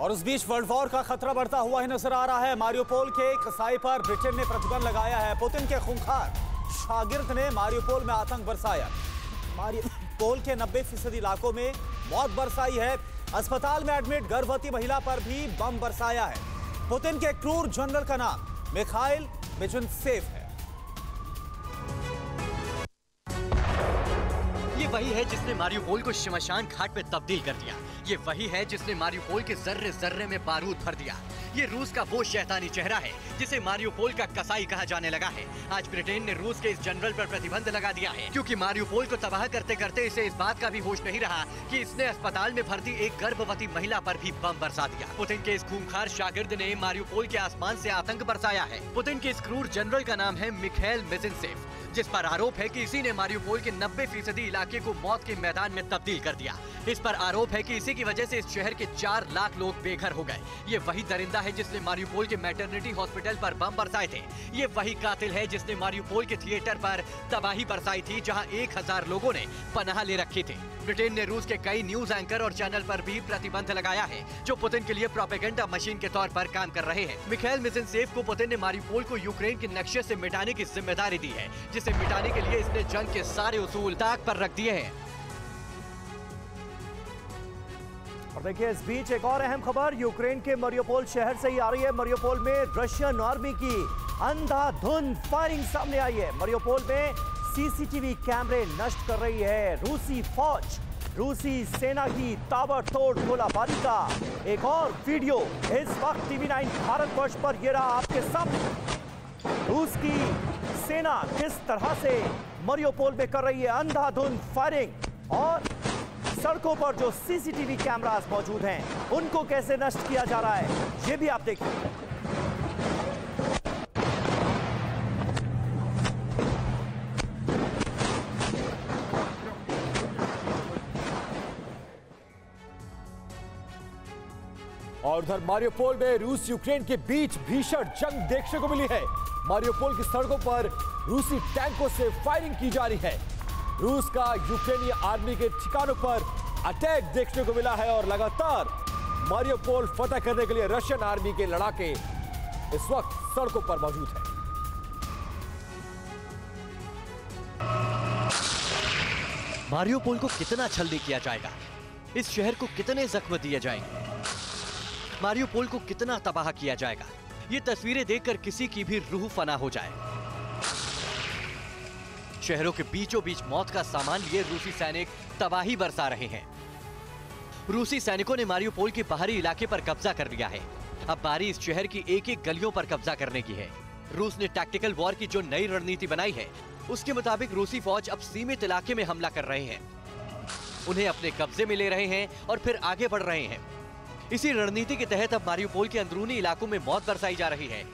और उस बीच world war का खतरा बढ़ता हुआ ही नज़र आ रहा है। मारियोपोल के कसाई पर ब्रिटेन ने प्रतिबंध लगाया है। पुतिन के खूंखार शागिर्द ने मारियोपोल में आतंक बरसाया। मारियोपोल के 90 फ़ीसदी इलाकों में मौत बरसाई है। अस्पताल में एडमिट गर्भवती महिला पर भी बम बरसाया है। पुतिन के क्रूर जनरल का नाम मिखाइल मिजुनसेफ है। वही है जिसने मारियोपोल को शमशान घाट में तब्दील कर दिया। ये वही है जिसने मारियोपोल के जर्रे जर्रे में बारूद भर दिया। ये रूस का वो शैतानी चेहरा है, जिसे मारियोपोल का कसाई कहा जाने लगा है। आज ब्रिटेन ने रूस के इस जनरल पर प्रतिबंध लगा दिया है, क्योंकि मारियोपोल को तबाह करते करते इसे इस बात का भी होश नहीं रहा कि इसने अस्पताल में भर्ती एक गर्भवती महिला पर भी बम बरसा दिया। पुतिन के इस खूंखार शागिर्द ने मारियोपोल के आसमान से आतंक बरसाया है। पुतिन के इस क्रूर जनरल का नाम है मिखेल मिजिनसेफ जिस पर आरोप है कि इसी ने मारियोपोल के 90 फ़ीसदी इलाके को मौत के मैदान में तब्दील कर दिया। इस पर आरोप है कि इसी की वजह से इस शहर के चार लाख लोग बेघर हो गए। ये वही दरिंदा है जिसने मारियोपोल के मैटरनिटी हॉस्पिटल पर बम बरसाए थे। ये वही कातिल है जिसने मारियोपोल के थिएटर पर तबाही बरसाई थी, जहाँ एक हज़ार लोगों ने पनाह ले रखी थी। ब्रिटेन ने रूस के कई न्यूज़ एंकर और चैनल पर भी प्रतिबंध लगाया है, जो पुतिन के लिए प्रोपेगेंडा मशीन के तौर पर काम कर रहे हैं। मिखाइल मिजिनसेफ को पुतिन ने मारियोपोल को यूक्रेन के नक्शे से मिटाने की ज़िम्मेदारी दी है जिसे मिटाने के लिए इसने जंग के सारे उसूल ताक पर रख दिए हैं। और देखिए, इस बीच एक और अहम खबर, यूक्रेन के मरियोपोल शहर से ही आ रही है। मरियोपोल में रशियन आर्मी की अंधाधुंध फायरिंग सामने आई है। मरियोपोल में सीसीटीवी कैमरे नष्ट कर रही है रूसी फौज। रूसी सेना की ताबड़तोड़ गोलाबारी का एक और वीडियो इस वक्त टीवी नाइन भारतवर्ष पर ये रहा आपके सामने। रूस की सेना किस तरह से मरियोपोल में कर रही है अंधाधुंध फायरिंग? और सड़कों पर जो सीसीटीवी कैमरास मौजूद हैं, उनको कैसे नष्ट किया जा रहा है? ये भी आप देखिए। और उधर मारियोपोल में रूस यूक्रेन के बीच भीषण जंग देखने को मिली है। मारियोपोल की सड़कों पर रूसी टैंकों से फायरिंग की जा रही है। रूस का यूक्रेनी आर्मी के ठिकानों पर अटैक देखने को मिला है और लगातार मारियोपोल फतह करने के लिए रशियन आर्मी के लड़ाके इस वक्त सड़कों पर मौजूद है। मारियोपोल को कितना छल्ले किया जाएगा? इस शहर को कितने जख्म दिए जाएँगे? मारियोपोल को कितना तबाह किया जाएगा? ये तस्वीरें देखकर किसी की भी रूह फना हो जाए। शहरों के बीचों बीच मौत का सामान लिए रूसी सैनिक तबाही बरसा रहे हैं। रूसी सैनिकों ने मारियोपोल के बाहरी इलाके पर कब्जा कर लिया है। अब बारी इस शहर की एक एक गलियों पर कब्जा करने की है। रूस ने टैक्टिकल वॉर की जो नई रणनीति बनाई है, उसके मुताबिक रूसी फौज अब सीमित इलाके में हमला कर रहे हैं। उन्हें अपने कब्जे में ले रहे हैं और फिर आगे बढ़ रहे हैं। इसी रणनीति के तहत अब मारियोपोल के अंदरूनी इलाकों में मौत बरसाई जा रही है।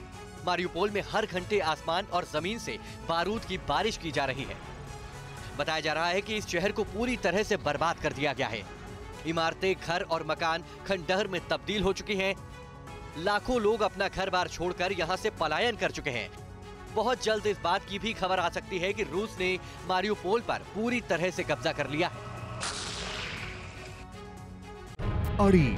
मारियोपोल में हर घंटे आसमान और ज़मीन से बारूद की बारिश की जा रही है। बताया जा रहा है कि इस शहर को पूरी तरह से बर्बाद कर दिया गया है। इमारतें, घर और मकान खंडहर में तब्दील हो चुकी हैं। लाखों लोग अपना घर बार छोड़कर यहाँ से पलायन कर चुके हैं। बहुत जल्द इस बात की भी खबर आ सकती है कि रूस ने मारियोपोल पर पूरी तरह से कब्जा कर लिया है। अड़ी